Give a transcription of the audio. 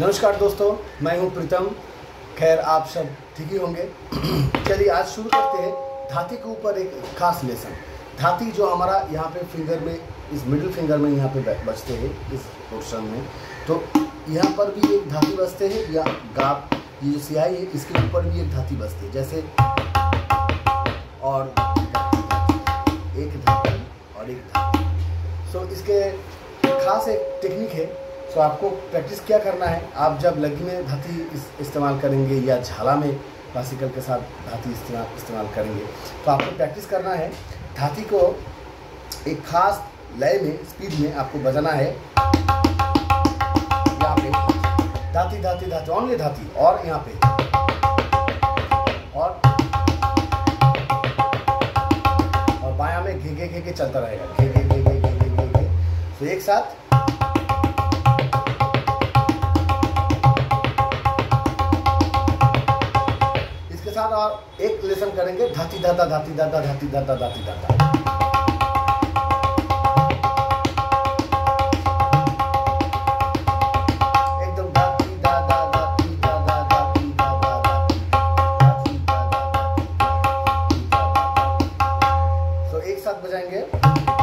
नमस्कार दोस्तों, मैं हूँ प्रीतम। खैर, आप सब ठीक ही होंगे? चलिए, आज शुरू करते हैं धाती के ऊपर एक खास लेसन। धाती जो हमारा यहाँ पे फिंगर में, इस मिडिल फिंगर में यहाँ पे बचते हैं, इस पोर्शन में। तो यहाँ पर भी एक धाती बसते हैं, या गाप ये जो सियाही है, इसके ऊपर भी एक धाती बसती है, जैसे और एक धाती और एक धाती। सो इसके खास एक टेक्निक है। सो आपको प्रैक्टिस क्या करना है? आप जब लगी में धाती इस, इस्तेमाल करेंगे या झाला में क्लासिकल के साथ धाती इस्तेमाल इस्तेमाल करेंगे तो आपको प्रैक्टिस करना है। धाती को एक खास लय में स्पीड में आपको बजाना है। यहाँ पे धाती धाती धाती ओनली धाती और यहाँ पे। और और बाया में घे घे घे के चलता रहेगा। घे घे घे घे घे घे घे। तो एक साथ बाद और एक लेसन करेंगे धाती धाता धाती धाता धाती धाता धाती धाता so, एक साथ बजाएँगे।